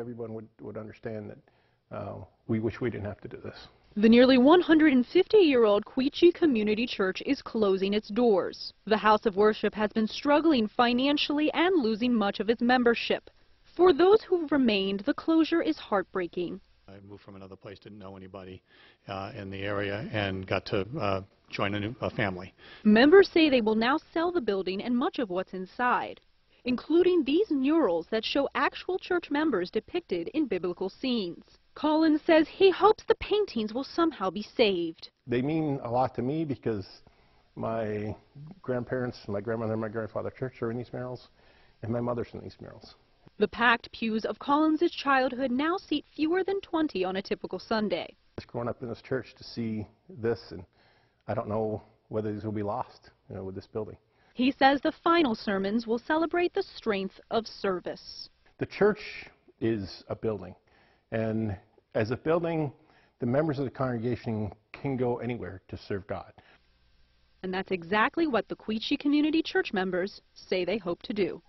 everyone would, would understand that uh, we wish we didn't have to do this. The nearly 150-year-old Quechee Community Church is closing its doors. The house of worship has been struggling financially and losing much of its membership. For those who've remained, the closure is heartbreaking. I moved from another place, didn't know anybody uh, in the area, and got to uh, join a new a family. Members say they will now sell the building and much of what's inside, including these murals that show actual church members depicted in biblical scenes. Collins says he hopes the paintings will somehow be saved. They mean a lot to me because my grandparents, my grandmother and my grandfather church are in these murals, and my mother's in these murals. The packed pews of Collins's childhood now seat fewer than 20 on a typical Sunday. Just growing up in this church to see this, and I don't know whether these will be lost, you know, with this building. He says the final sermons will celebrate the strength of service. The church is a building, and as a building, the members of the congregation can go anywhere to serve God. And that's exactly what the Quechee Community Church members say they hope to do.